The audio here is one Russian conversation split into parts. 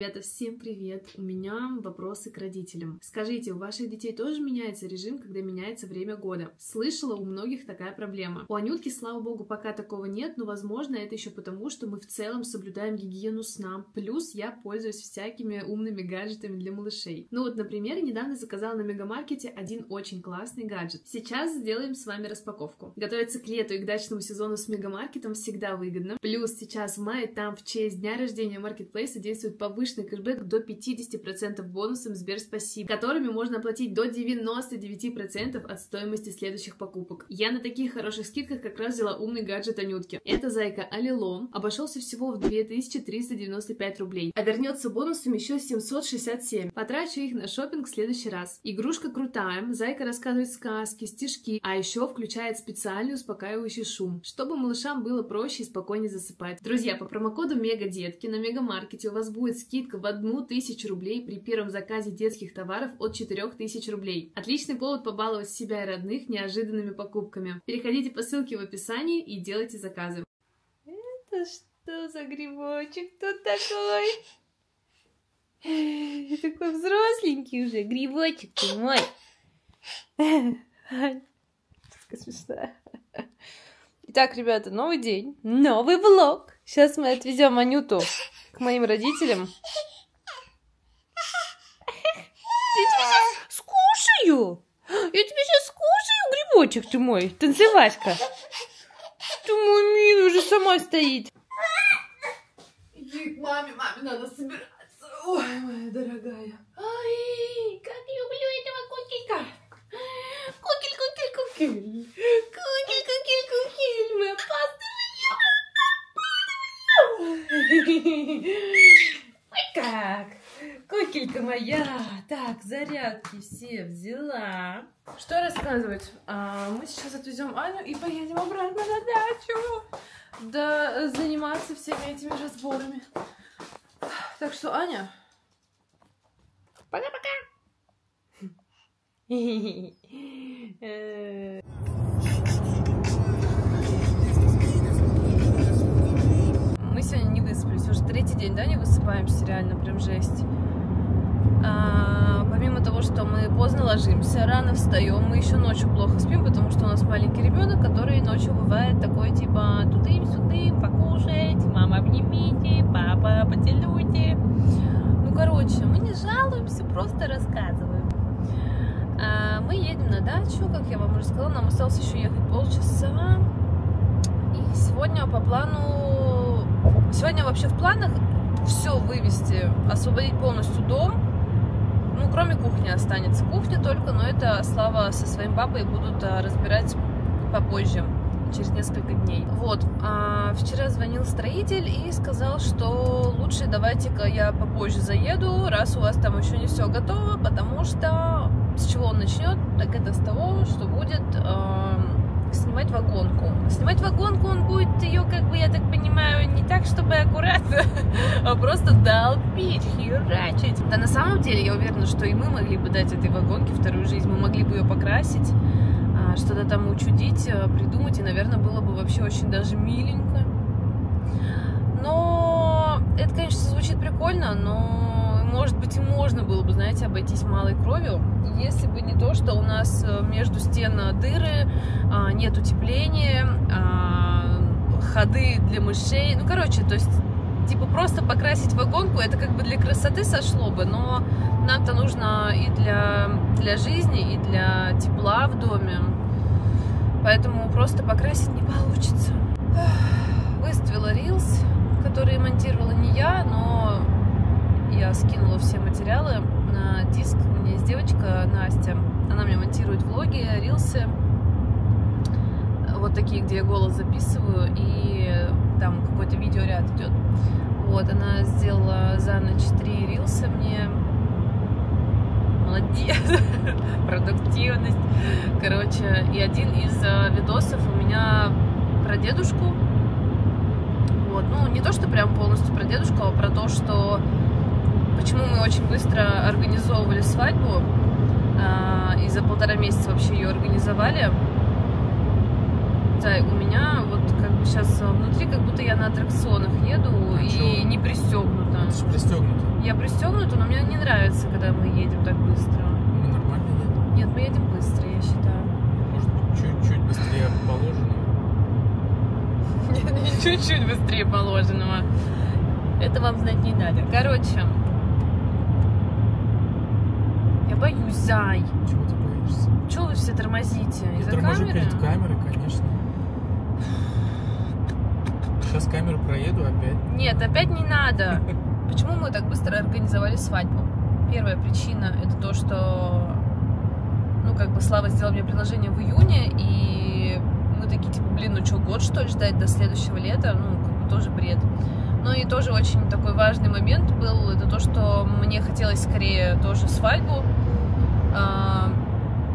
Ребята, всем привет! У меня вопросы к родителям. Скажите, у ваших детей тоже меняется режим, когда меняется время года? Слышала, у многих такая проблема. У Анютки, слава богу, пока такого нет, но, возможно, это еще потому, что мы в целом соблюдаем гигиену сна. Плюс я пользуюсь всякими умными гаджетами для малышей. Ну вот, например, недавно заказала на Мегамаркете один очень классный гаджет. Сейчас сделаем с вами распаковку. Готовиться к лету и к дачному сезону с Мегамаркетом всегда выгодно. Плюс сейчас в мае там в честь дня рождения маркетплейса действует повышенный повышенный кэшбэк до 50% бонусом Сбер Спасибо, которыми можно оплатить до 99% от стоимости следующих покупок. Я на таких хороших скидках как раз взяла умный гаджет Анютки. Это зайка Алилом обошелся всего в 2395 рублей, а вернется бонусом еще 767. Потрачу их на шопинг в следующий раз. Игрушка крутая, зайка рассказывает сказки, стишки, а еще включает специальный успокаивающий шум, чтобы малышам было проще и спокойнее засыпать. Друзья, по промокоду Мега Детки на Мегамаркете у вас будет скидка скидка в одну тысячу рублей при первом заказе детских товаров от 4000 рублей. Отличный повод побаловать себя и родных неожиданными покупками. Переходите по ссылке в описании и делайте заказы. Это что за грибочек тут такой? Такой взросленький уже, грибочек ты мой. Итак, ребята, новый день, новый влог. Сейчас мы отвезем Анюту к моим родителям. Я тебя сейчас скушаю. Я тебя сейчас скушаю, грибочек ты мой, танцевашка. Ты мой милый, уже сама стоит. Иди к маме, маме надо собираться. Ой, моя дорогая. Ой, как люблю этого кукелька. Кукель, кукель, кукель. Кукель, кукель, кукель. Мы опаздываем. Ой, как. Кукелька моя. Так, зарядки все взяла. Что рассказывать? А, мы сейчас отвезем Аню и поедем обратно на дачу. Да заниматься всеми этими разборами. Так что, Аня, Пока-пока. Мы сегодня не выспались. Уже третий день, да, не высыпаемся, реально, прям жесть. А, помимо того, что мы поздно ложимся, рано встаем, мы еще ночью плохо спим, потому что у нас маленький ребенок, который ночью бывает такой, типа, тудым-сюдым, покушать, мама обнимите, папа поцелуйте. Ну, короче, мы не жалуемся, просто рассказываем. А, мы едем на дачу, как я вам уже сказала, нам осталось еще ехать полчаса. И сегодня по плану... Сегодня вообще в планах все вывести, освободить полностью дом. Ну, кроме кухни останется. Кухня только, но это Слава со своим папой будут а, разбирать попозже, через несколько дней. Вот, а, вчера звонил строитель и сказал, что лучше давайте-ка я попозже заеду, раз у вас там еще не все готово, потому что с чего он начнет, так это с того, что будет а, снимать вагонку. Снимать вагонку он будет ее, как бы, я так понимаю, не так, чтобы аккуратно, а просто долбить, херачить. Да на самом деле я уверена, что и мы могли бы дать этой вагонке вторую жизнь, мы могли бы ее покрасить, а, что-то там учудить, а, придумать, и, наверное, было бы вообще очень даже миленько. Но это, конечно, звучит прикольно, но, может быть, и можно было бы, знаете, обойтись малой кровью, если бы не то, что у нас э, между стен дыры, а, нет утепления, а, ходы для мышей. Ну, короче, то есть, типа, просто покрасить вагонку, это как бы для красоты сошло бы, но нам-то нужно и для, для жизни, и для тепла в доме. Поэтому просто покрасить не получится. Выставила рилс, который монтировала не я, но я скинула все материалы на диск. У девочка Настя. Она мне монтирует влоги, рилсы. Вот такие, где я голос записываю, и там какой-то видеоряд идет. Вот, она сделала за ночь три рилса мне. Молодец! Продуктивность. Короче, и один из э, видосов у меня про дедушку. Вот, ну, не то, что прям полностью про дедушку, а про то, что почему мы очень быстро организовывали свадьбу э, и за полтора месяца вообще ее организовали. Да, у меня вот как бы сейчас внутри как будто я на аттракционах еду А и чё? не пристегнута. Это же пристегнуто. Я пристегнута, но мне не нравится, когда мы едем так быстро. Мы нормально едем. Нет, мы едем быстро, я считаю. Может, чуть-чуть быстрее положенного. Нет, не чуть-чуть быстрее положенного. Это вам знать не надо. Короче, я боюсь, зай. Чего ты боишься? Чего вы все тормозите? Я Из-за торможу камеры? перед камерой, конечно. Сейчас камеру проеду опять. Нет, опять не надо. Почему мы так быстро организовали свадьбу? Первая причина это то, что ну, как бы Слава сделал мне предложение в июне, и мы такие, типа, блин, ну что, год, что ли, ждать до следующего лета? Ну, как бы тоже бред. Ну и тоже очень такой важный момент был, это то, что мне хотелось скорее тоже свадьбу,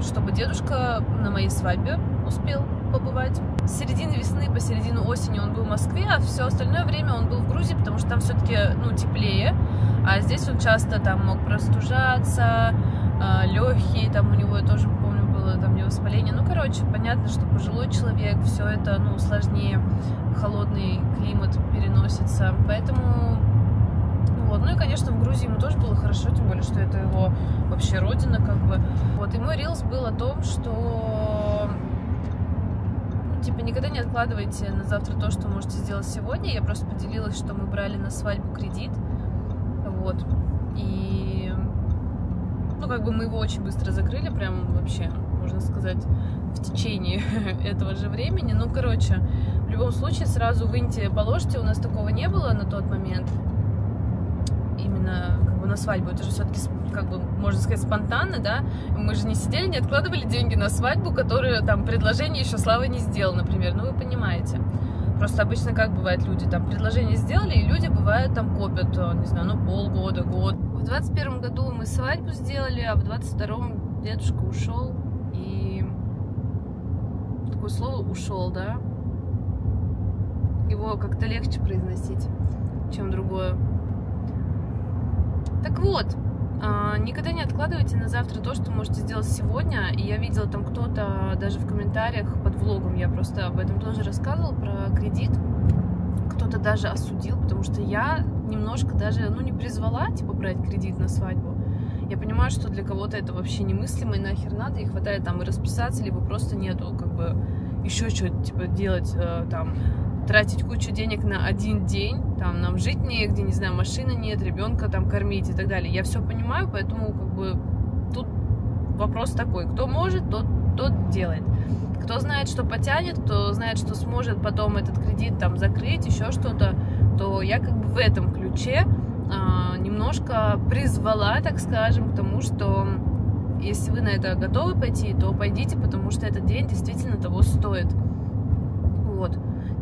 чтобы дедушка на моей свадьбе успел побывать. С середины весны по середину осени он был в Москве, а все остальное время он был в Грузии, потому что там все-таки, ну, теплее, а здесь он часто там мог простужаться, легкие, там у него, я тоже помню, было там не воспаление. Ну, короче, понятно, что пожилой человек, все это, ну, сложнее, холодный климат переносится, поэтому вот. Ну и, конечно, в Грузии ему тоже было хорошо, тем более, что это его вообще родина, как бы. Вот, и мой рилс был о том, что ну, типа, никогда не откладывайте на завтра то, что можете сделать сегодня. Я просто поделилась, что мы брали на свадьбу кредит. Вот. И, ну, как бы мы его очень быстро закрыли, прям вообще, можно сказать, в течение этого же времени. Ну, короче, в любом случае, сразу выньте, положите. У нас такого не было на тот момент именно как бы на свадьбу. Это же все-таки, как бы, можно сказать, спонтанно, да? Мы же не сидели, не откладывали деньги на свадьбу, которые там предложение еще Слава не сделал, например. Ну, вы понимаете. Просто обычно как бывает люди, там предложение сделали, и люди бывают там копят, не знаю, ну полгода, год. В двадцать первом году мы свадьбу сделали, а в двадцать втором дедушка ушел, и такое слово ушел, да? Его как-то легче произносить, чем другое. Так вот, никогда не откладывайте на завтра то, что можете сделать сегодня. И я видела там кто-то даже в комментариях под влогом, я просто об этом тоже рассказывала, про кредит. Кто-то даже осудил, потому что я немножко даже, ну, не призвала, типа, брать кредит на свадьбу. Я понимаю, что для кого-то это вообще немыслимо, и нахер надо, и хватает там и расписаться, либо просто нету, как бы, еще что-то, типа, делать, э, там, тратить кучу денег на один день, там нам жить негде, не знаю, машины нет, ребенка там кормить и так далее. Я все понимаю, поэтому как бы тут вопрос такой, кто может, тот, тот делает. Кто знает, что потянет, кто знает, что сможет потом этот кредит там закрыть, еще что-то, то я как бы в этом ключе а, немножко призвала, так скажем, к тому, что если вы на это готовы пойти, то пойдите, потому что этот день действительно того стоит.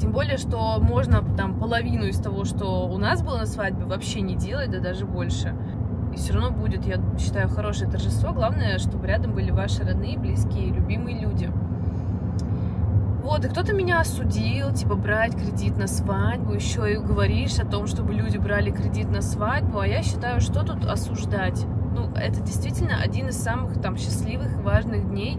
Тем более, что можно там половину из того, что у нас было на свадьбе, вообще не делать, да даже больше. И все равно будет, я считаю, хорошее торжество. Главное, чтобы рядом были ваши родные, близкие, любимые люди. Вот, и кто-то меня осудил, типа, брать кредит на свадьбу, еще и говоришь о том, чтобы люди брали кредит на свадьбу, а я считаю, что тут осуждать? Ну, это действительно один из самых там счастливых и важных дней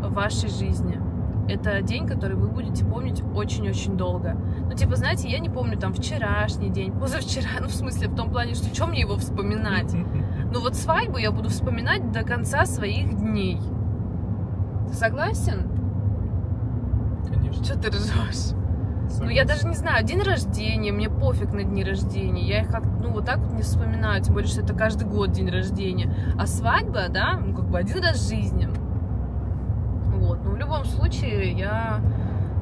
в вашей жизни. Это день, который вы будете помнить очень-очень долго. Ну, типа, знаете, я не помню там вчерашний день, позавчера, ну, в смысле, в том плане, что чем мне его вспоминать? Ну, вот свадьбу я буду вспоминать до конца своих дней. Ты согласен? Конечно. Что ты ржешь? Ну, я даже не знаю, день рождения, мне пофиг на дни рождения. Я их как, ну, вот так вот не вспоминаю, тем более, что это каждый год день рождения. А свадьба, да, ну, как бы один раз в жизни. Но в любом случае я,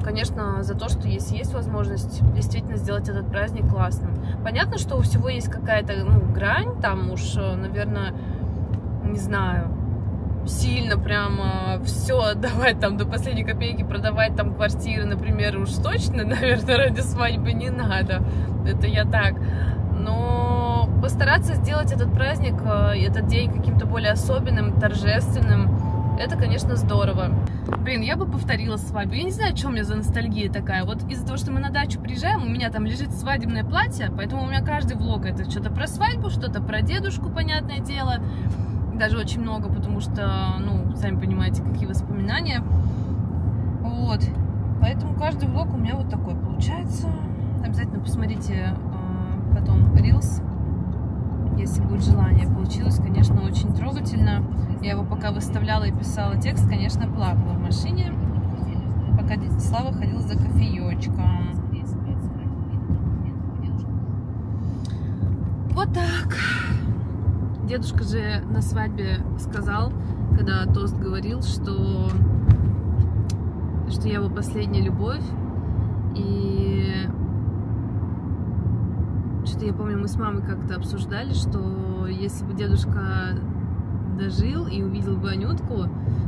конечно, за то, что если есть возможность действительно сделать этот праздник классным. Понятно, что у всего есть какая-то, ну, грань, там уж, наверное, не знаю, сильно прямо все отдавать там до последней копейки, продавать там квартиры, например, уж точно, наверное, ради свадьбы не надо. Это я так. Но постараться сделать этот праздник, этот день каким-то более особенным, торжественным, это, конечно, здорово. Блин, я бы повторила свадьбу. Я не знаю, что у меня за ностальгия такая. Вот из-за того, что мы на дачу приезжаем, у меня там лежит свадебное платье, поэтому у меня каждый влог это что-то про свадьбу, что-то про дедушку, понятное дело. Даже очень много, потому что, ну, сами понимаете, какие воспоминания. Вот. Поэтому каждый влог у меня вот такой получается. Обязательно посмотрите э, потом Reels если будет желание. Получилось, конечно, очень трогательно. Я его пока выставляла и писала текст, конечно, плакала в машине, пока Слава ходил за кофеечком. Вот так. Дедушка же на свадьбе сказал, когда тост говорил, что, что я его последняя любовь. И что-то я помню, мы с мамой как-то обсуждали, что если бы дедушка дожил и увидел бы Анютку,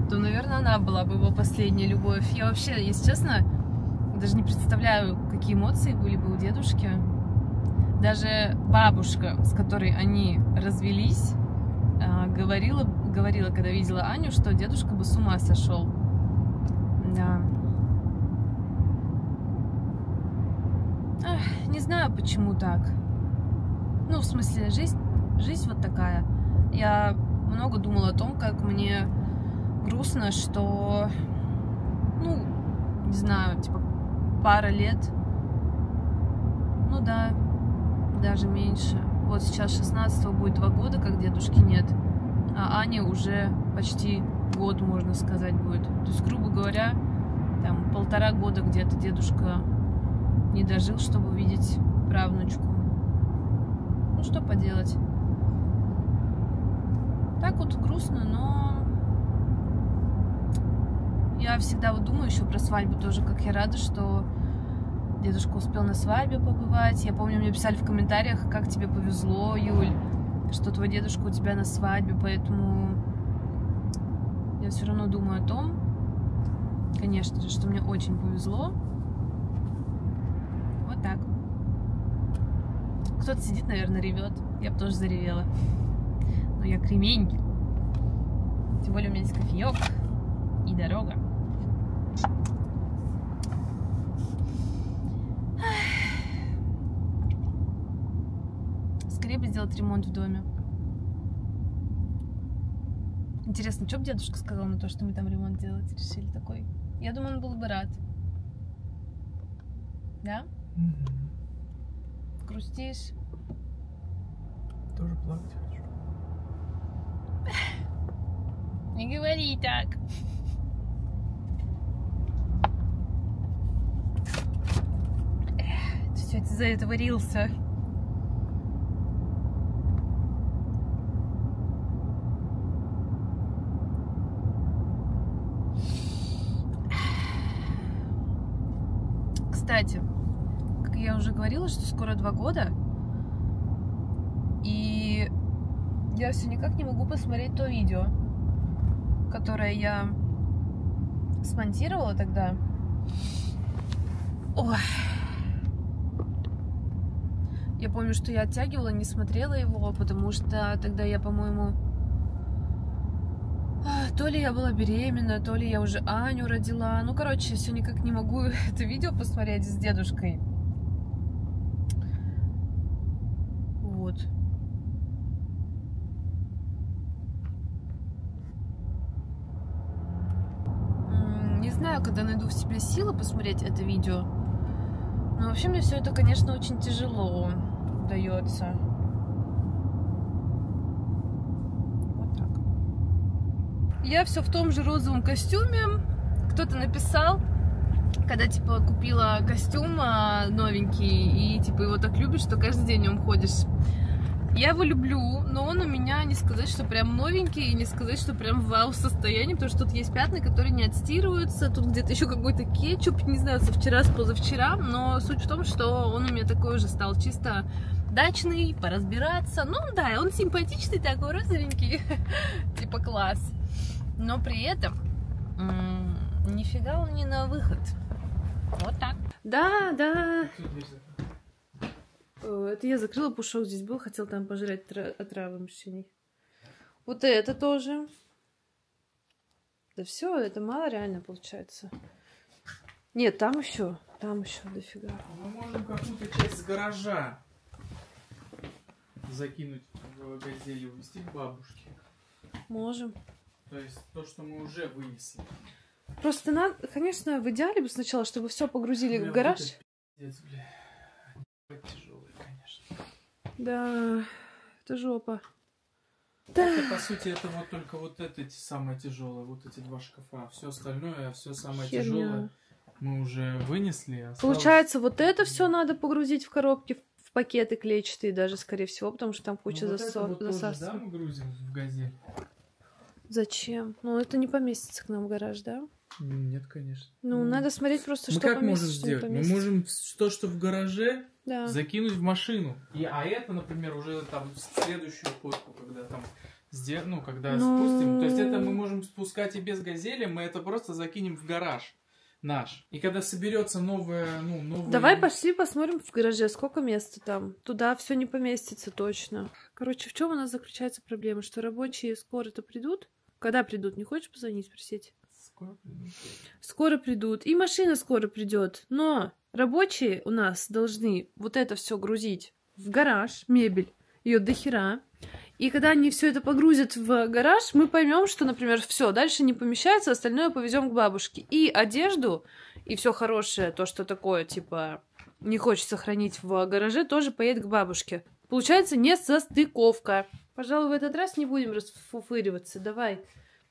то, наверное, она была бы его последняя любовь. Я вообще, если честно, даже не представляю, какие эмоции были бы у дедушки. Даже бабушка, с которой они развелись, а, говорила, говорила, когда видела Аню, что дедушка бы с ума сошел. Да. Ах, не знаю, почему так. Ну, в смысле, жизнь, жизнь вот такая. Я много думала о том, как мне грустно, что, ну, не знаю, типа пара лет, ну да, даже меньше. Вот сейчас 16 будет два года, как дедушки нет, а Ане уже почти год, можно сказать, будет. То есть, грубо говоря, там полтора года где-то дедушка не дожил, чтобы увидеть правнучку. Что поделать. Так вот грустно, но я всегда вот думаю еще про свадьбу тоже, как я рада, что дедушка успел на свадьбе побывать. Я помню, мне писали в комментариях, как тебе повезло, Юль, что твой дедушка у тебя на свадьбе, поэтому я все равно думаю о том, конечно же, что мне очень повезло. Вот так. Кто-то сидит, наверное, ревет. Я бы тоже заревела. Но я кремень. Тем более у меня есть кофеек и дорога. Скорее бы сделать ремонт в доме. Интересно, что бы дедушка сказал на то, что мы там ремонт делать решили такой? Я думаю, он был бы рад. Да? Мгм. Грустишь? Тоже плакать хочу. Не говори так. Эх, Все это за это варился. Кстати, как я уже говорила, что скоро два года, и я все никак не могу посмотреть то видео, которое я смонтировала тогда. Ой. Я помню, что я оттягивала, не смотрела его, потому что тогда я, по-моему, то ли я была беременна, то ли я уже Аню родила. Ну, короче, все никак не могу это видео посмотреть с дедушкой. Вот. М, Не знаю, когда найду в себе силы посмотреть это видео. Но вообще мне все это, конечно, очень тяжело дается. Вот так. Я все в том же розовом костюме. Кто-то написал, когда типа купила костюм а, новенький и типа его так любишь, что каждый день в нем ходишь. Я его люблю, но он у меня не сказать, что прям новенький, и не сказать, что прям в вау состоянии, потому что тут есть пятна, которые не отстирываются, тут где-то еще какой-то кетчуп, не знаю, со вчера, с позавчера, но суть в том, что он у меня такой уже стал чисто дачный, поразбираться. Ну да, он симпатичный такой, розовенький, типа класс. Но при этом нифига он не на выход. Вот так. Да, да, Всё, дверь закрыта. Э, Это я закрыла, пушок здесь был, хотел там пожрать тра- отравы мужчиной. Вот это тоже. Да все, это мало реально получается. Нет, там еще, там еще дофига. Мы можем какую-то часть с гаража закинуть в газель и увезти к бабушке. Можем. То есть то, что мы уже вынесли. Просто надо, конечно, в идеале бы сначала, чтобы все погрузили Бля, в гараж. вот это пиздец, бля. Да, Это жопа. Это, по сути, это вот только вот эти самые тяжелые, вот эти два шкафа. Все остальное, все самое Херня. тяжелое мы уже вынесли. осталось- Получается, вот это все надо погрузить в коробки, в пакеты клетчатые даже, скорее всего, потому что там Ну, куча вот это засов- вот тоже, засасов. да, мы грузим в газель? Зачем? Ну, это не поместится к нам в гараж, да? Нет, конечно. Ну, надо смотреть просто, Мы что как можем поместится, что не сделать? Мы можем то, что в гараже, Да. закинуть в машину. И, а это, например, уже там следующую ходку, когда там сде- ну, когда Ну. спустим. То есть это мы можем спускать и без газели, мы это просто закинем в гараж наш. И когда соберется новая, ну, новая... Давай пошли посмотрим в гараже, сколько места там. Туда все не поместится точно. Короче, в чем у нас заключается проблема? Что рабочие скоро-то придут? Когда придут? Не хочешь позвонить, спросить? Скоро придут. И машина скоро придет. Но рабочие у нас должны вот это все грузить в гараж, мебель, ее до хера. И когда они все это погрузят в гараж, мы поймем, что, например, все, дальше не помещается, остальное повезем к бабушке. И одежду, и все хорошее, то, что такое, типа, не хочется хранить в гараже, тоже поедет к бабушке. Получается, не состыковка. Пожалуй, в этот раз не будем расфуфыриваться. Давай,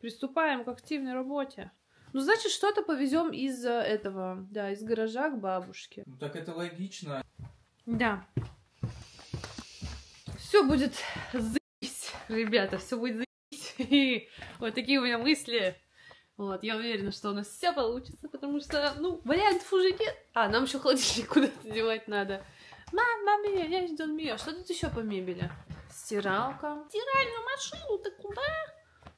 приступаем к активной работе. Ну, значит, что-то повезем из э, этого, да, из гаража к бабушке. Ну так это логично. Да. Все будет заебись, ребята, все будет заебись. Вот такие у меня мысли. Вот, я уверена, что у нас все получится, потому что, ну, вариантов уже нет. А, нам еще холодильник куда-то девать надо. Мама мия, я жду мия. Что тут еще по мебели? Стиралка. Стиральную машину, ты куда?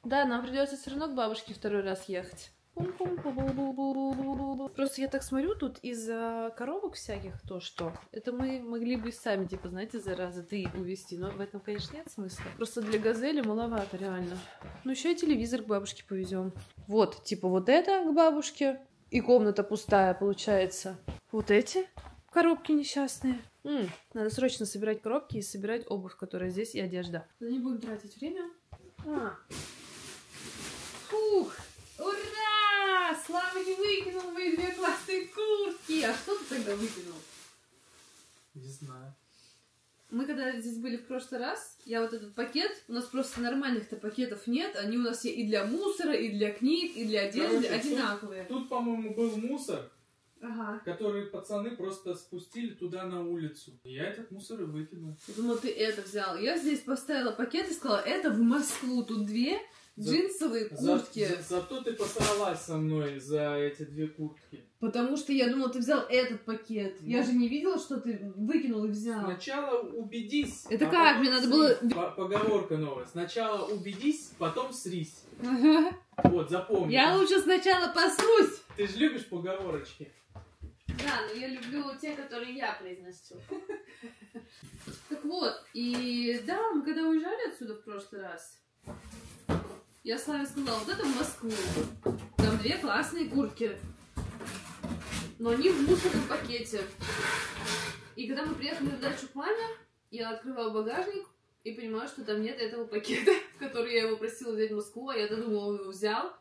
Да, нам придется все равно к бабушке второй раз ехать. Просто я так смотрю, тут из-за коробок всяких то, что это мы могли бы и сами, типа, знаете, зараза, ты увезти. Но в этом, конечно, нет смысла. Просто для газели маловато, реально. Ну, еще и телевизор к бабушке повезем. Вот, типа, вот это к бабушке. И комната пустая, получается. Вот эти коробки несчастные. М, надо срочно собирать коробки и собирать обувь, которая здесь, и одежда. Да не будем тратить время. А. Фух! Ура! Слава не выкинул мои две классные куртки! А что ты тогда выкинул? Не знаю. Мы когда здесь были в прошлый раз, я вот этот пакет, у нас просто нормальных-то пакетов нет, они у нас и для мусора, и для книг, и для одежды Короче, тут- одинаковые. Тут, по-моему, был мусор, Ага. который пацаны просто спустили туда на улицу. И я этот мусор и выкинул. Я думала, ты это взял. Я здесь поставила пакет и сказала, это в Москву. Тут две За- джинсовые За- куртки. за- зато ты посралась со мной за эти две куртки. Потому что я думала, ты взял этот пакет. Я Ну. же не видела, что ты выкинул и взял. Сначала убедись. Это а как? потом Мне надо. По- Поговорка новая. Сначала убедись, потом срись. Ага. Вот, запомни. Я лучше сначала посрусь. Ты же любишь поговорочки. Да, но я люблю те, которые я произносу. Так вот, и да, мы когда уезжали отсюда в прошлый раз, я Славе сказала, вот это в Москву. Там две классные куртки. Но они в мусорном пакете. И когда мы приехали на дачу к маме, я открываю багажник и понимаю, что там нет этого пакета, в который я его просила взять в Москву, а я-то думала, он его взял.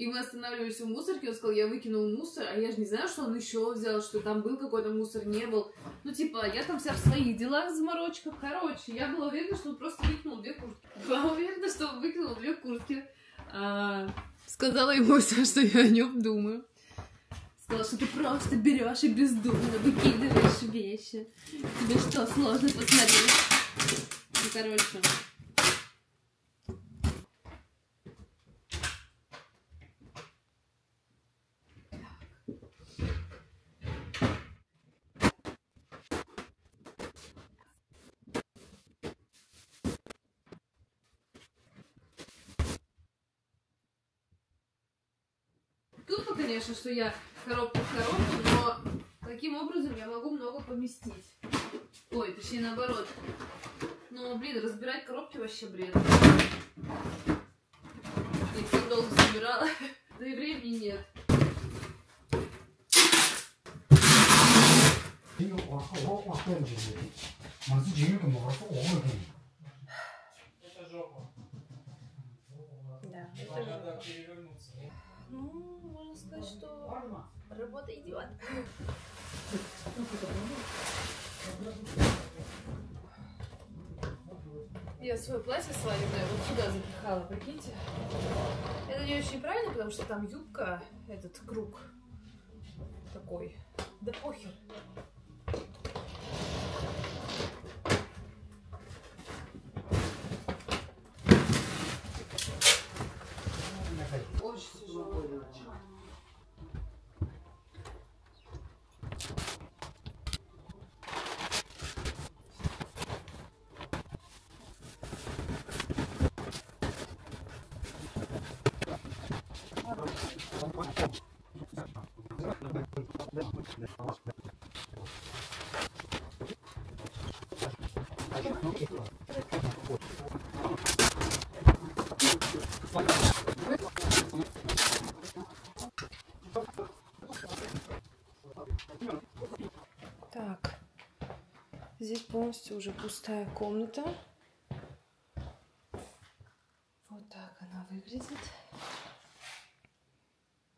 И мы останавливались в мусорке, он сказал, я выкинул мусор, а я же не знаю, что он еще взял, что там был какой-то мусор, не был. Ну, типа, я там вся в своих делах, заморочках. Короче, я была уверена, что он просто выкинул две куртки. Была уверена, что он выкинул две куртки. А, сказала ему все, что я о нем думаю. Сказала, что ты просто берешь и бездумно выкидываешь вещи. Тебе что, сложно посмотреть? Ну, короче. тупо, конечно, что я коробку в коробку, но таким образом я могу много поместить. Ой, точнее наоборот. Ну, блин, разбирать коробки вообще бред. Я так долго собирала, да и времени нет. Это жопа. Да, это жопа. Сказать, что работа идет. свое платье свадебное вот сюда запихала, прикиньте. Это не очень правильно, потому что там юбка, этот круг такой. Да похер. Очень тяжело. Так, здесь полностью уже пустая комната. Вот так она выглядит.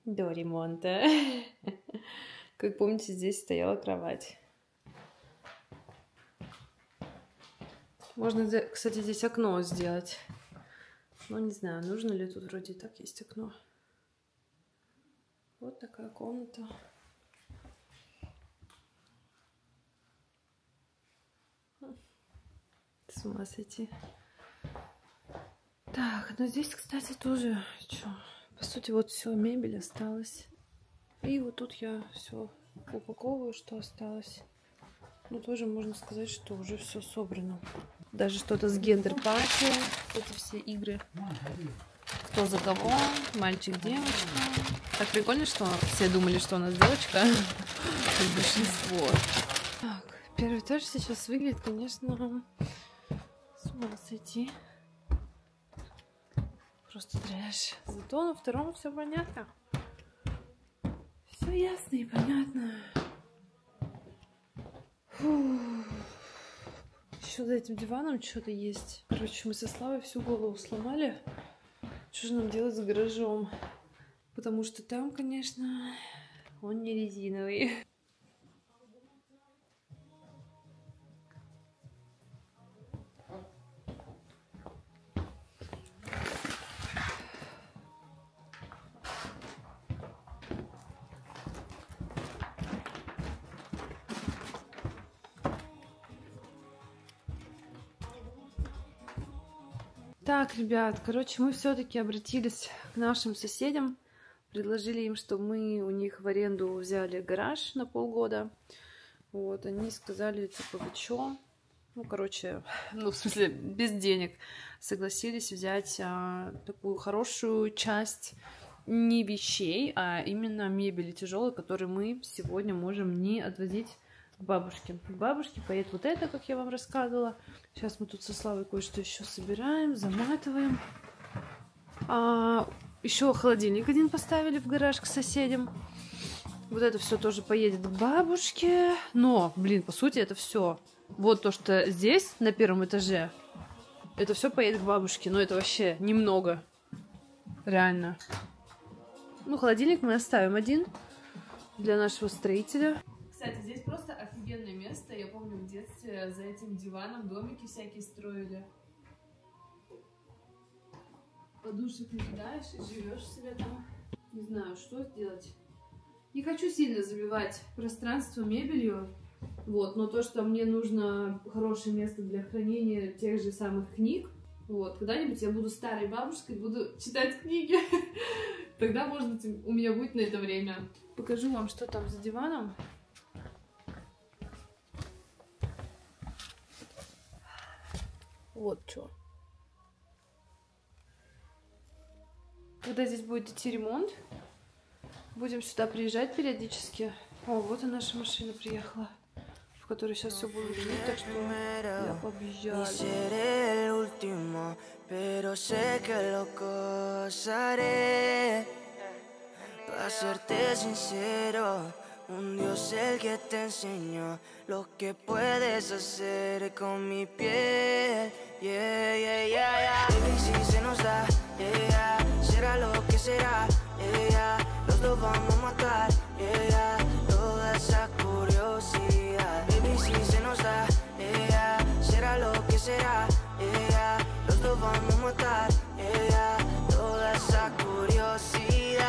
До ремонта. Как помните, здесь стояла кровать. Можно, кстати, здесь окно сделать. Но не знаю, нужно ли тут вроде так есть окно. Вот такая комната. С ума сойти. Так, ну здесь, кстати, тоже что? По сути, вот все, мебель осталась. И вот тут я все упаковываю, что осталось. Ну, тоже можно сказать, что уже все собрано. Даже что-то с gender party, эти все игры. Кто за кого, мальчик, девочка. Так прикольно, что все думали, что у нас девочка. Большинство. Так, первый этаж сейчас выглядит, конечно, с ума сойти. Просто трэш. Зато на втором все понятно. Все ясно и понятно. Еще за этим диваном что-то есть. Короче, мы со Славой всю голову сломали. Что же нам делать с гаражом? Потому что там, конечно, он не резиновый. Так, ребят, короче, мы все-таки обратились к нашим соседям, предложили им, что мы у них в аренду взяли гараж на полгода. Вот, они сказали, типа, вы чё? Ну, короче, ну, в смысле, без денег. Согласились взять а, такую хорошую часть не вещей, а именно мебели тяжелой, которую мы сегодня можем не отвозить бабушке. К бабушке поедет вот это, как я вам рассказывала. Сейчас мы тут со Славой кое-что еще собираем, заматываем. А, еще холодильник один поставили в гараж к соседям. Вот это все тоже поедет к бабушке. Но, блин, по сути, это все. Вот то, что здесь, на первом этаже, это все поедет к бабушке. Но это вообще немного. Реально. Ну, холодильник мы оставим один для нашего строителя. Кстати, здесь просто офигенное место. Я помню, в детстве за этим диваном домики всякие строили. Подушек накидаешь и живешь себе там. Не знаю, что сделать. Не хочу сильно забивать пространство мебелью. Вот, но то, что мне нужно хорошее место для хранения тех же самых книг, вот, когда-нибудь я буду старой бабушкой, буду читать книги. Тогда, может быть, у меня будет на это время. Покажу вам, что там за диваном. Вот что. Когда здесь будет идти ремонт, будем сюда приезжать периодически. О, вот и наша машина приехала, в которой сейчас все будет жить, так что я gozaré. Para serte sincero, un Dios el que te enseñó lo que puedes hacer con mi piel. Yeah, yeah, yeah, yeah. Baby, si se nos da, yeah, será lo que será, yeah. Los dos vamos a matar, yeah. Toda esa curiosidad. Baby, si se nos da, yeah, será lo que será, yeah, yeah. vamos a matar. Yeah, toda esa curiosidad.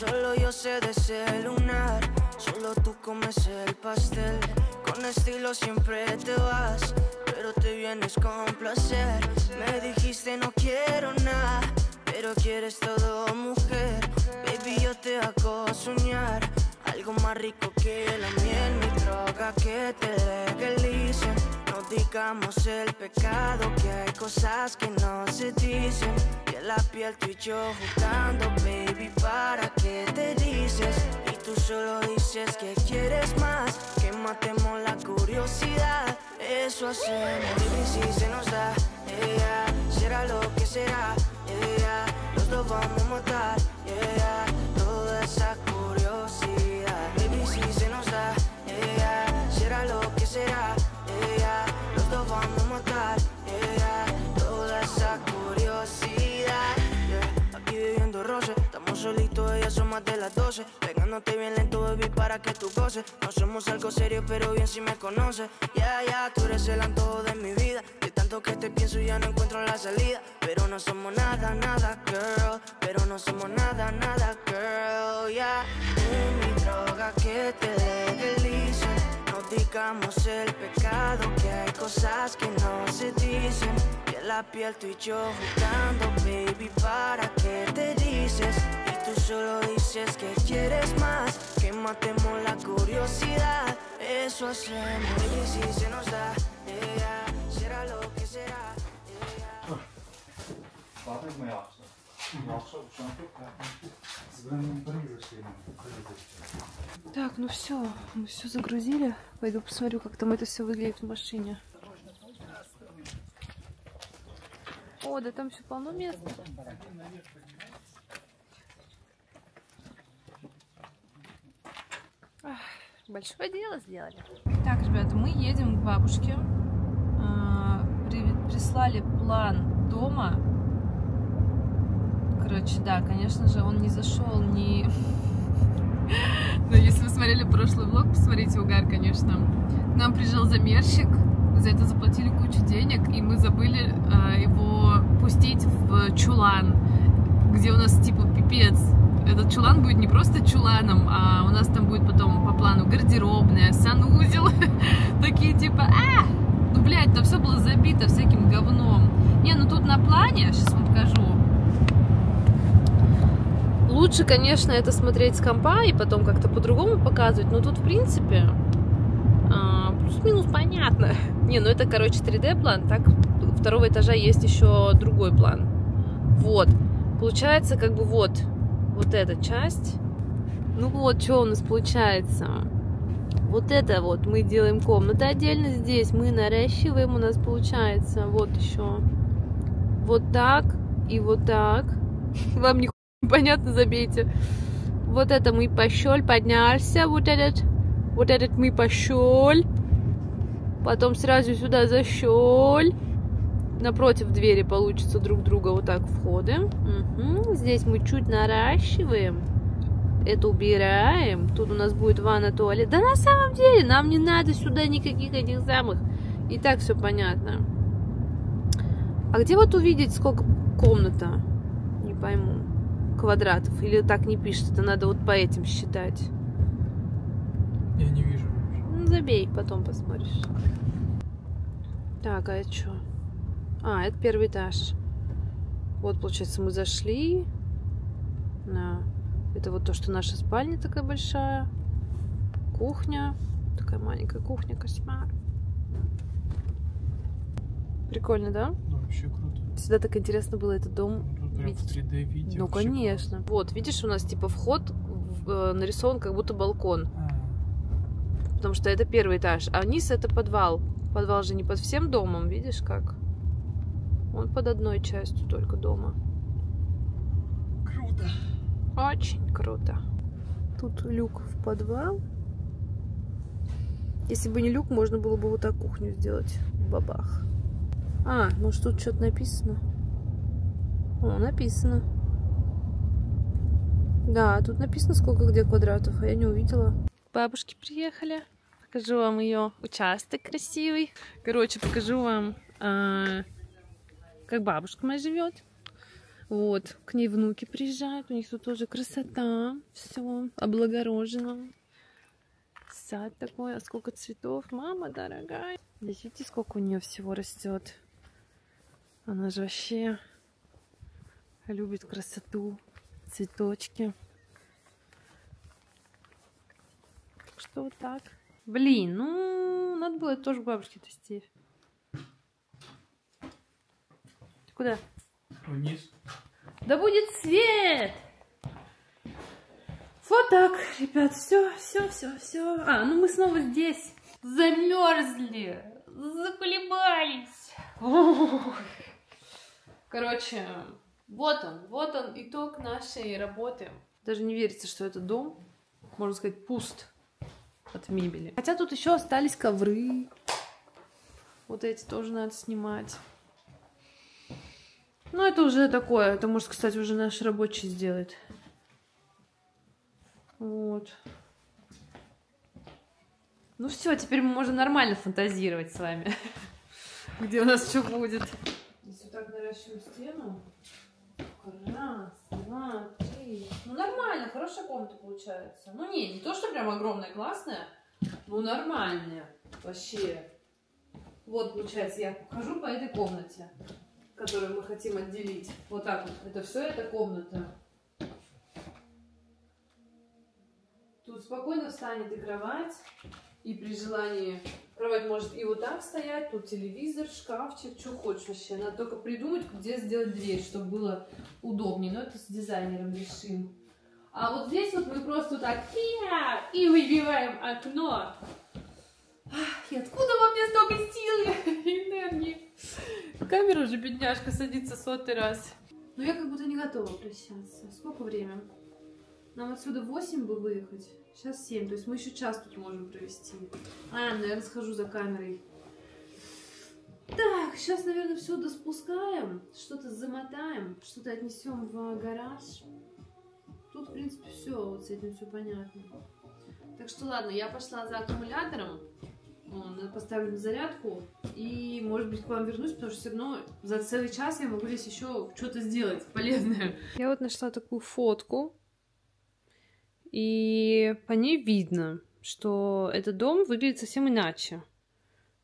Solo yo sé de ese lunar. Solo tú comes el pastel. Con estilo siempre te vas. Pero te vienes con placer. Me dijiste no quiero nada. Pero quieres todo, mujer. Baby, yo te hago soñar. Algo más rico que la miel, mi droga que te legalicen. No digamos el pecado, que hay cosas que no se dicen. La piel tú y yo jugando, baby, ¿para qué te dices? Y tú solo dices que quieres más, que matemos la curiosidad. Eso hacemos, baby, si se nos da, ella será lo que será, ella los dos vamos a matar, yeah, toda esa curiosidad. Baby, si se nos da, ella será lo que será, ella los dos vamos a matar, yeah, curiosidad. Yeah, aquí viviendo roce, estamos solitos, ya son más de las 12. Pegándote bien lento, baby, para que tú goces. No somos algo serio, pero bien si me conoces. Ya, ya, tú eres el antojo de mi vida. De tanto que te pienso, ya no encuentro la salida. Pero no somos nada, nada, girl. Pero no somos nada, nada, girl. Ya, tú mi droga que te legalice. Digamos el pecado, que hay cosas que no se dicen. Y en la piel tú y yo jugando, baby, ¿para qué te dices? Y tú solo dices que quieres más, que matemos la curiosidad. Eso hacemos, baby, si se nos da, yeah, será lo que será. yeah. Vaatad Так, ну все, мы все загрузили. Пойду посмотрю, как там это все выглядит в машине. О, да там все полно места. Ах, Большое дело сделали. Так, ребята, мы едем к бабушке. А, при- Прислали план дома. Короче, да, конечно же, он не зашел ни ну, если вы смотрели прошлый влог, посмотрите угар, конечно. Нам приезжал замерщик, за это заплатили кучу денег, и мы забыли а, его пустить в чулан, где у нас типа пипец. Этот чулан будет не просто чуланом, а у нас там будет потом по плану гардеробная, санузел, такие типа, а, ну, блядь, там все было забито всяким говном. Не, ну тут на плане, сейчас вам покажу, Лучше, конечно, это смотреть с компа и потом как-то по-другому показывать, но тут, в принципе, а, плюс-минус понятно. Не, ну это, короче, 3D-план, так второго этажа есть еще другой план. Вот. Получается, как бы вот, вот эта часть. Ну вот, что у нас получается. Вот это вот мы делаем комнаты отдельно здесь, мы наращиваем, у нас получается вот еще. Вот так и вот так. Вам не Понятно, забейте. Вот это мы пощель, поднялся, вот этот, вот этот мы пощель. Потом сразу сюда защель. Напротив двери получится друг друга вот так входы. Мгм. Здесь мы чуть наращиваем. Это убираем. Тут у нас будет ванна, туалет. Да на самом деле нам не надо сюда никаких этих самых. И так все понятно. А где вот увидеть, сколько комната? Не пойму квадратов. Или так не пишет, это надо вот по этим считать. Я не вижу. Ну, забей, потом посмотришь. Так, а это что? А, это первый этаж. Вот, получается, мы зашли. На. Это вот то, что наша спальня такая большая. Кухня. Такая маленькая кухня, кошмар. Прикольно, да? Ну, вообще круто. Всегда так интересно было этот дом Прям в видеть. 3D видео. Ну, конечно. Вот, видишь, у нас типа вход в- э, нарисован как будто балкон. Потому что это первый этаж, а низ это подвал. Подвал же не под всем домом, видишь как? Он под одной частью только дома. Круто. Очень круто. Тут люк в подвал. Если бы не люк, можно было бы вот так кухню сделать. Бабах. А, может тут что-то написано? О, написано. Да, тут написано, сколько где квадратов, а я не увидела. Бабушки приехали. Покажу вам ее участок красивый. Короче, покажу вам, а, как бабушка моя живет. Вот, к ней внуки приезжают, у них тут тоже красота, все облагорожено. Сад такой, а сколько цветов, мама дорогая. Видите, сколько у нее всего растет. Она же вообще любит красоту, цветочки. Так что вот так. Блин, ну, надо было тоже бабушке тестить. Ты куда? Вниз. Да будет свет! Вот так, ребят, все, все, все, все. А, ну мы снова здесь. Замерзли, заколебались. Короче, вот он, вот он итог нашей работы. Даже не верится, что этот дом, можно сказать, пуст от мебели. Хотя тут еще остались ковры. Вот эти тоже надо снимать. Ну, это уже такое. Это, может, кстати, уже наш рабочий сделает. Вот. Ну все, теперь мы можем нормально фантазировать с вами. Где у нас что будет. Вот так наращиваем стену. Раз, два, три. Ну нормально, хорошая комната получается. Ну не, не то, что прям огромная, классная. Ну нормальная. Вообще. Вот, получается, я хожу по этой комнате которую мы хотим отделить. Вот так вот. Это все эта комната. Тут спокойно встанет и кровать. И при желании кровать может и вот так стоять. Тут телевизор, шкафчик, что хочешь вообще. Надо только придумать, где сделать дверь, чтобы было удобнее. Но это с дизайнером решим. А вот здесь вот мы просто так и выбиваем окно. И откуда во мне столько сил и энергии? Камера уже, бедняжка, садится сотый раз. Но я как будто не готова прощаться. Сколько время? Нам отсюда 8 бы выехать. Сейчас 7, то есть мы еще час тут можем провести. А, наверное, схожу за камерой. Так, сейчас, наверное, все доспускаем, что-то замотаем, что-то отнесем в гараж. Тут, в принципе, все, вот с этим все понятно. Так что ладно, я пошла за аккумулятором. Поставлю на зарядку и, может быть, к вам вернусь, потому что все равно за целый час я могу здесь еще что-то сделать полезное. Я вот нашла такую фотку, и по ней видно, что этот дом выглядит совсем иначе.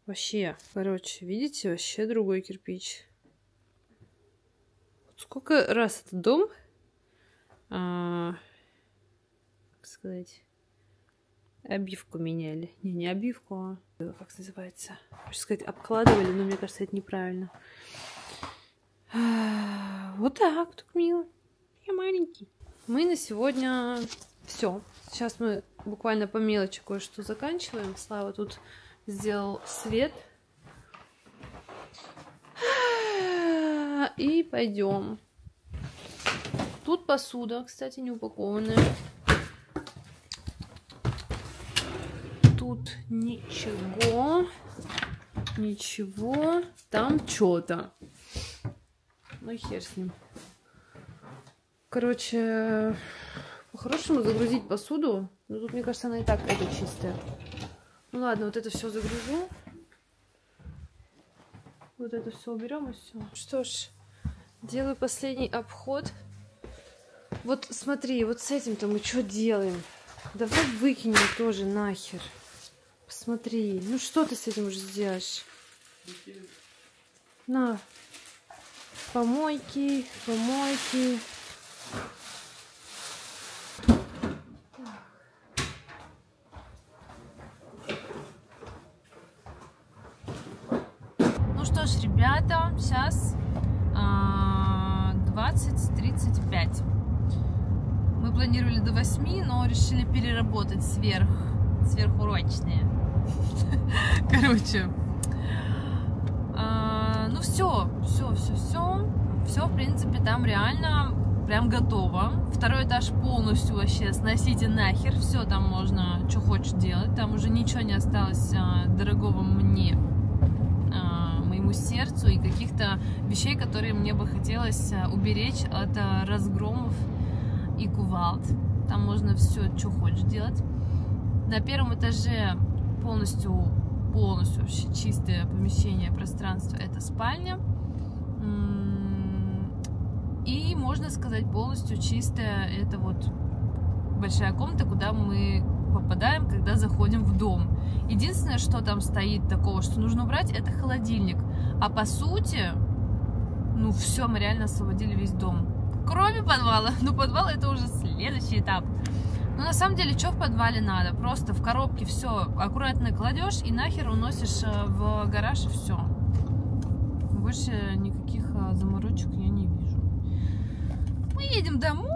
Вообще, короче, видите, вообще другой кирпич. Сколько раз этот дом, а, как сказать, обивку меняли. Не, не обивку, а как называется? Хочу сказать, обкладывали, но мне кажется, это неправильно. Вот так, так мило. Я маленький. Мы на сегодня все. Сейчас мы буквально по мелочи кое-что заканчиваем. Слава тут сделал свет. И пойдем. Тут посуда, кстати, не упакованная. тут ничего, ничего, там что-то. Ну хер с ним. Короче, по-хорошему загрузить посуду. Но тут, мне кажется, она и так это чистая. Ну ладно, вот это все загружу. Вот это все уберем и все. Что ж, делаю последний обход. Вот смотри, вот с этим-то мы что делаем? Давай выкинем тоже нахер. Посмотри. Ну что ты с этим уже сделаешь? На. Помойки, помойки. Что ж, ребята, сейчас 20.35. Мы планировали до 8, но решили переработать сверх, сверхурочные. Короче. А, ну все, все, все, все. Все, в принципе, там реально прям готово. Второй этаж полностью вообще сносите нахер. Все там можно, что хочешь делать. Там уже ничего не осталось а, дорогого мне, а, моему сердцу и каких-то вещей, которые мне бы хотелось а, уберечь от а, разгромов и кувалд. Там можно все, что хочешь делать. На первом этаже полностью, полностью вообще чистое помещение, пространство, это спальня. И, можно сказать, полностью чистая это вот большая комната, куда мы попадаем, когда заходим в дом. Единственное, что там стоит такого, что нужно убрать, это холодильник. А по сути, ну все, мы реально освободили весь дом. Кроме подвала. Ну, подвал это уже следующий этап. Но на самом деле, что в подвале надо? Просто в коробке все аккуратно кладешь и нахер уносишь э, в гараж и все. Больше никаких э, заморочек я не вижу. Мы едем домой.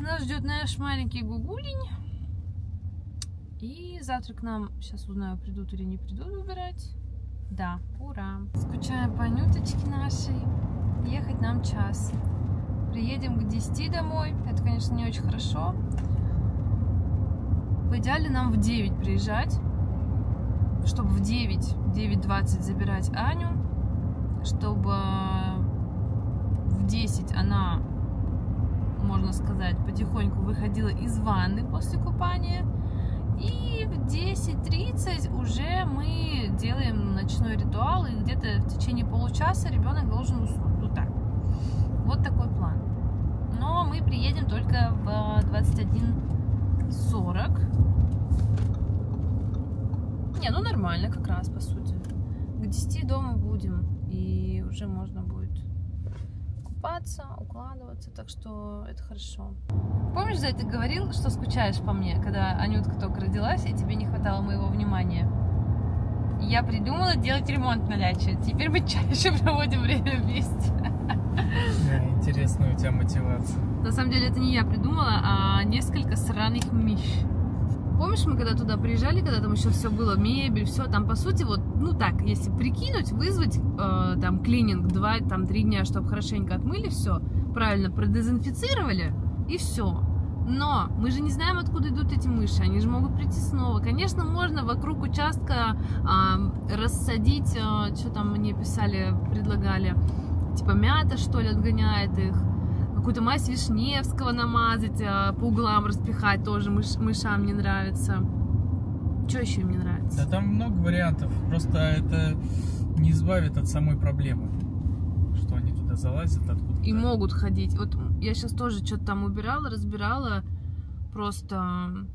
Нас ждет наш маленький гугулень. И завтра к нам, сейчас узнаю, придут или не придут выбирать. Да, ура. Скучаем по Анюточке нашей. Ехать нам час. Приедем к 10 домой. Это, конечно, не очень хорошо. В идеале нам в 9 приезжать, чтобы в 9, 9.20 забирать Аню, чтобы в 10 она, можно сказать, потихоньку выходила из ванны после купания. И в 10.30 уже мы делаем ночной ритуал, и где-то в течение получаса ребенок должен уснуть. Вот так. Вот такой план. Но мы приедем только в 21.40. Не, ну нормально как раз, по сути. К 10 дома будем, и уже можно будет купаться, укладываться, так что это хорошо. Помнишь, за ты говорил, что скучаешь по мне, когда Анютка только родилась, и тебе не хватало моего внимания? Я придумала делать ремонт на даче. Теперь мы чаще проводим время вместе. Да, интересная у тебя мотивация. На самом деле это не я придумала, а несколько сраных миш. Помнишь, мы когда туда приезжали, когда там еще все было, мебель, все, там по сути вот, ну так, если прикинуть, вызвать э, там клининг два, там три дня, чтобы хорошенько отмыли все, правильно продезинфицировали и все. Но мы же не знаем, откуда идут эти мыши, они же могут прийти снова. Конечно, можно вокруг участка э, рассадить, э, что там мне писали, предлагали, типа мята что ли отгоняет их какую-то мазь Вишневского намазать, а, по углам распихать тоже мыш, мышам не нравится. Что еще им не нравится? Да там много вариантов. Просто это не избавит от самой проблемы. Что они туда залазят откуда И могут ходить. Вот я сейчас тоже что-то там убирала, разбирала. Просто,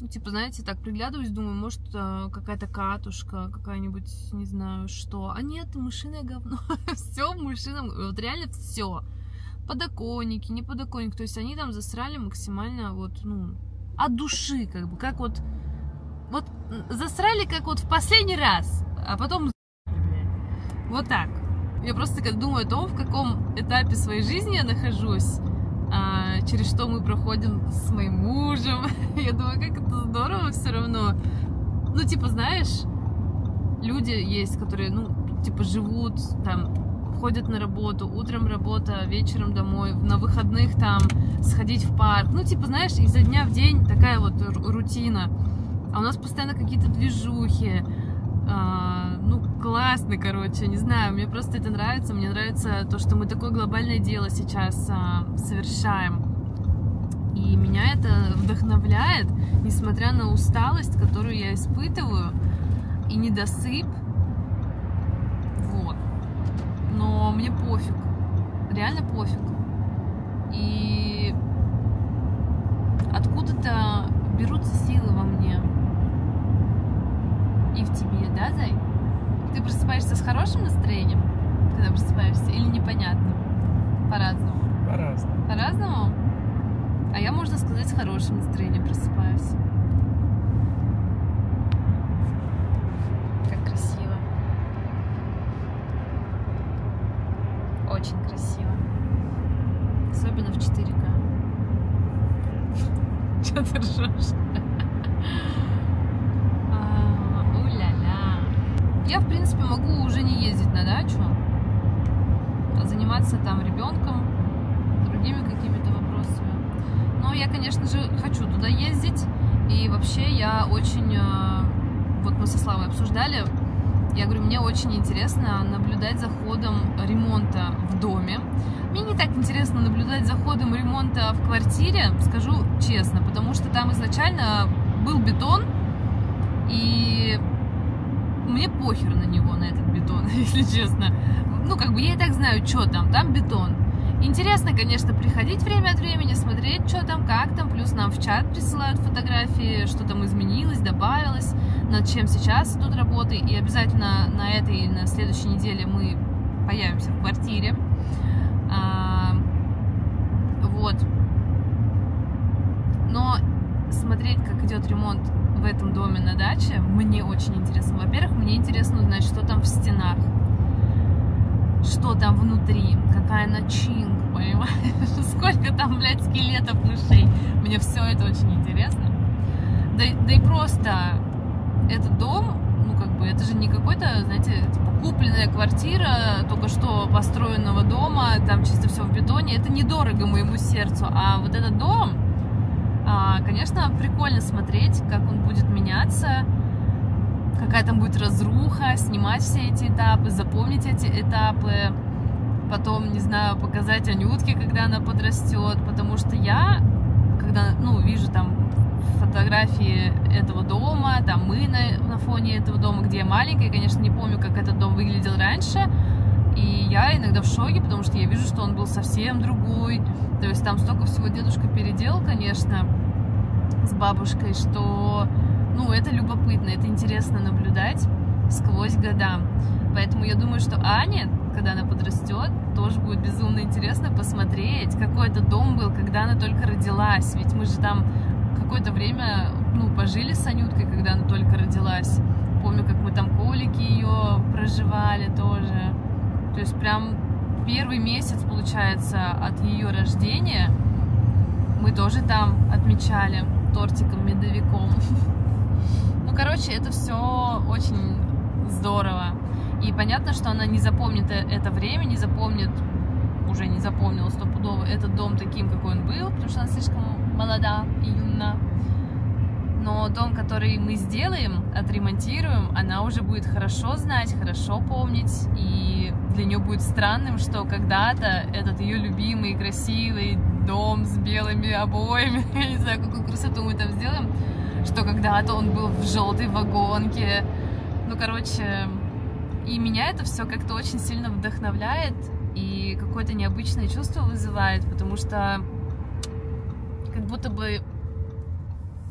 ну, типа, знаете, так приглядываюсь, думаю, может, э, какая-то катушка, какая-нибудь, не знаю, что. А нет, мышиное говно. все в мышином, вот реально все. Подоконники, не подоконник. То есть они там засрали максимально вот, ну, от души, как бы, как вот, вот засрали, как вот в последний раз, а потом вот так. Я просто как думаю о том, в каком этапе своей жизни я нахожусь, а, через что мы проходим с моим мужем. Я думаю, как это здорово все равно. Ну, типа, знаешь, люди есть, которые, ну, типа, живут там, ходят на работу, утром работа, вечером домой, на выходных там сходить в парк. Ну, типа, знаешь, изо дня в день такая вот ру- рутина. А у нас постоянно какие-то движухи. А, ну, классно, короче, не знаю, мне просто это нравится. Мне нравится то, что мы такое глобальное дело сейчас а, совершаем. И меня это вдохновляет, несмотря на усталость, которую я испытываю, и недосып. Вот. Но мне пофиг. Реально пофиг. И откуда-то берутся силы во мне. И в тебе, да, Зай? Ты просыпаешься с хорошим настроением, когда просыпаешься, или непонятно? По-разному. По-разному. По-разному? А я, можно сказать, с хорошим настроением просыпаюсь. Как красиво. Очень красиво. Особенно в 4К. Ржешь? А, У-ля-ля. Я, в принципе, могу уже не ездить на дачу, а заниматься там ребенком, другими какими-то вопросами. Но я, конечно же, хочу туда ездить. И вообще я очень... э, Вот мы со Славой обсуждали. Я говорю, мне очень интересно наблюдать за ходом ремонта в доме. Мне не так интересно наблюдать за ходом ремонта в квартире, скажу честно, потому что там изначально был бетон, и мне похер на него, на этот бетон, если честно. ну, как бы я и так знаю, что там, там бетон. Интересно, конечно, приходить время от времени, смотреть, что там, как там, плюс нам в чат присылают фотографии, что там изменилось, добавилось, над чем сейчас идут работы, и обязательно на этой и на следующей неделе мы появимся в квартире. А, вот. Но смотреть, как идет ремонт в этом доме на даче, мне очень интересно. Во-первых, мне интересно узнать, что там в стенах, что там внутри, какая начинка, понимаешь? Сколько там, блядь, скелетов мышей. Мне все это очень интересно. Да, да и просто этот дом, бы, это же не какой-то, знаете, типа, купленная квартира только что построенного дома, там чисто все в бетоне. Это недорого моему сердцу. А вот этот дом, а, конечно, прикольно смотреть, как он будет меняться, какая там будет разруха, снимать все эти этапы, запомнить эти этапы, потом, не знаю, показать Анютке, когда она подрастет, потому что я, когда, ну, вижу там фотографии этого дома, там мы на, на фоне этого дома, где я маленькая, конечно, не помню, как этот дом выглядел раньше, и я иногда в шоке, потому что я вижу, что он был совсем другой, то есть там столько всего дедушка переделал, конечно, с бабушкой, что, ну, это любопытно, это интересно наблюдать сквозь года. Поэтому я думаю, что Аня, когда она подрастет, тоже будет безумно интересно посмотреть, какой это дом был, когда она только родилась. Ведь мы же там какое-то время, ну, пожили с Анюткой, когда она только родилась. Помню, как мы там колики ее проживали тоже. То есть прям первый месяц, получается, от ее рождения мы тоже там отмечали тортиком-медовиком. Ну, короче, это все очень здорово. И понятно, что она не запомнит э- это время, не запомнит, уже не запомнила стопудово этот дом таким, какой он был, потому что она слишком молода и юна. Но дом, который мы сделаем, отремонтируем, она уже будет хорошо знать, хорошо помнить. И для нее будет странным, что когда-то этот ее любимый, красивый дом с белыми обоями, я не знаю, какую красоту мы там сделаем, что когда-то он был в желтой вагонке. Ну, короче, и меня это все как-то очень сильно вдохновляет и какое-то необычное чувство вызывает, потому что как будто бы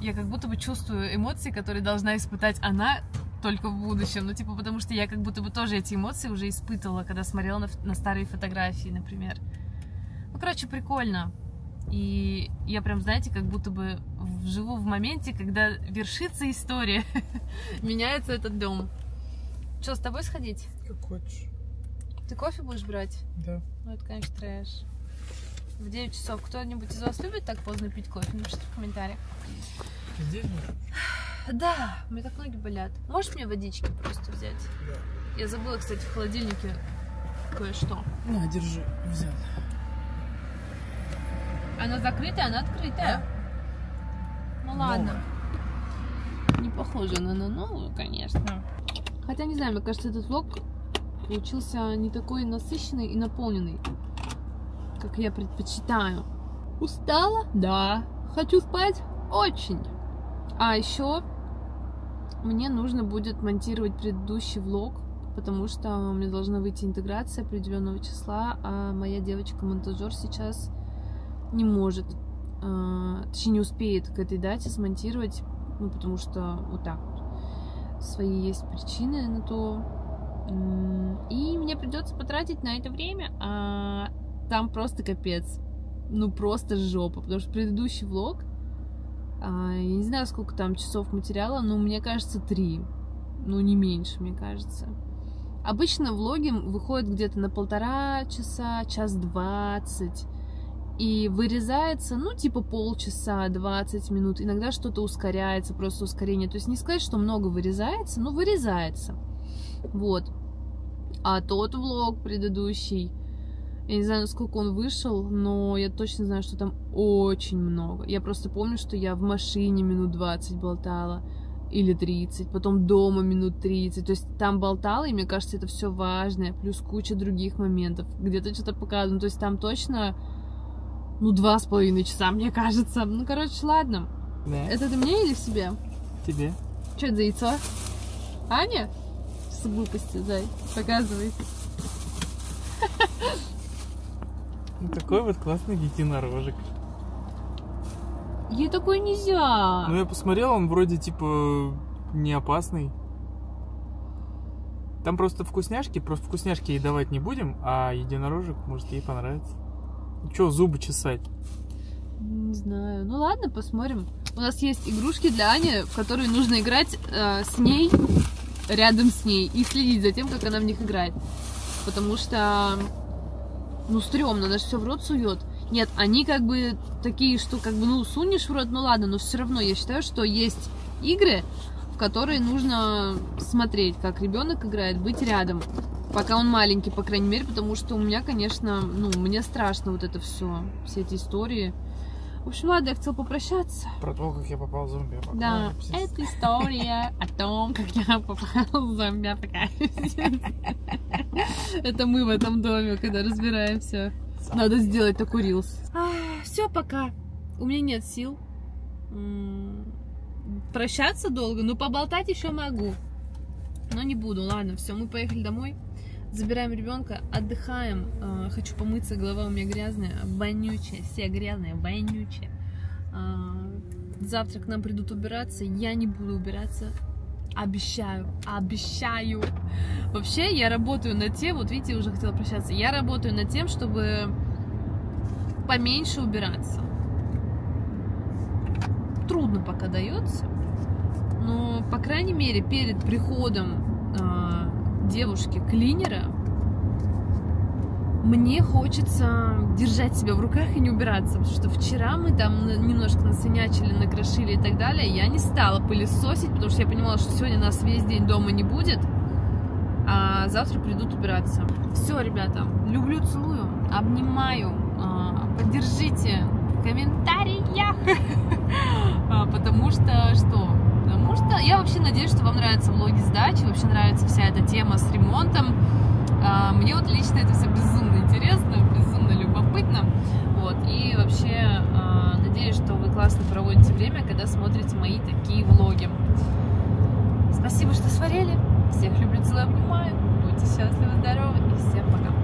я как будто бы чувствую эмоции, которые должна испытать она только в будущем. Ну, типа, потому что я как будто бы тоже эти эмоции уже испытывала, когда смотрела на, на старые фотографии, например. Ну, короче, прикольно. И я прям, знаете, как будто бы живу в моменте, когда вершится история, меняется этот дом. Что, с тобой сходить? Как хочешь. Ты кофе будешь брать? Да. Ну, это, конечно, трэш. В 9 часов кто-нибудь из вас любит так поздно пить кофе? Напишите в комментариях. Здесь же? Да, у меня так ноги болят. Можешь мне водички просто взять? Да. Я забыла, кстати, в холодильнике кое-что. На, держи. Взял. Она закрытая, она открытая. Ну ладно. Не похоже она на новую, конечно. Хотя, не знаю, мне кажется, этот влог получился не такой насыщенный и наполненный, как я предпочитаю. Устала? Да. Хочу спать? Очень. А еще мне нужно будет монтировать предыдущий влог, потому что у меня должна выйти интеграция определенного числа, а моя девочка-монтажер сейчас не может, э, точнее не успеет к этой дате смонтировать, ну потому что вот так вот. Свои есть причины на то. И мне придется потратить на это время, а там просто капец. Ну просто жопа, потому что предыдущий влог, а, я не знаю, сколько там часов материала, но мне кажется, три. Ну, не меньше, мне кажется. Обычно влоги выходят где-то на полтора часа, час двадцать. И вырезается, ну, типа полчаса, 20 минут. Иногда что-то ускоряется, просто ускорение. То есть не сказать, что много вырезается, но вырезается. Вот. А тот влог предыдущий, я не знаю, сколько он вышел, но я точно знаю, что там очень много. Я просто помню, что я в машине минут 20 болтала или 30, потом дома минут 30. То есть там болтала, и мне кажется, это все важное, плюс куча других моментов. Где-то что-то показано. То есть там точно, ну, два с половиной часа, мне кажется. Ну, короче, ладно. Да. Это ты мне или себе? Тебе? Что это за яйцо? Аня? С глупости, зай. Показывай. Такой вот классный единорожек. Ей такой нельзя. Ну, я посмотрел, он вроде, типа, не опасный. Там просто вкусняшки, просто вкусняшки ей давать не будем, а единорожек, может, ей понравится. Че, зубы чесать? Не знаю. Ну ладно, посмотрим. У нас есть игрушки для Ани, в которые нужно играть э, с ней, рядом с ней, и следить за тем, как она в них играет. Потому что, ну, стрёмно, она же все в рот сует. Нет, они как бы такие, что как бы, ну, сунешь в рот, ну ладно, но все равно я считаю, что есть игры, в которые нужно смотреть, как ребенок играет, быть рядом. Пока он маленький, по крайней мере, потому что у меня, конечно, ну, мне страшно вот это все, все эти истории. В общем, ладно, я хотела попрощаться. Про то, как я попал в зомби. Да, это история о том, как я попал в зомби-апокалипсис. Это мы в этом доме, когда разбираем все. Надо сделать такой рилс. Все, пока. У меня нет сил. Прощаться долго, но поболтать еще могу. Но не буду, ладно, все, мы поехали домой. Забираем ребенка, отдыхаем. Э, Хочу помыться, голова у меня грязная, вонючая, все грязные, вонючая. Э, Завтра к нам придут убираться, я не буду убираться. Обещаю, обещаю. Вообще, я работаю над тем, вот видите, уже хотела прощаться, я работаю над тем, чтобы поменьше убираться. Трудно пока дается, но, по крайней мере, перед приходом э, девушки-клинера мне хочется держать себя в руках и не убираться, потому что вчера мы там немножко насынячили, накрошили и так далее. Я не стала пылесосить, потому что я понимала, что сегодня нас весь день дома не будет, а завтра придут убираться. Все, ребята, люблю, целую, обнимаю, а, поддержите в комментариях, А, потому что что? Потому что я вообще надеюсь, что вам нравятся влоги с дачи, вообще нравится вся эта тема с ремонтом. А, Мне вот лично это все безумно интересно, безумно любопытно. Вот. И вообще а, надеюсь, что вы классно проводите время, когда смотрите мои такие влоги. Спасибо, что смотрели. Всех люблю, целую, обнимаю. Будьте счастливы, здоровы и всем пока.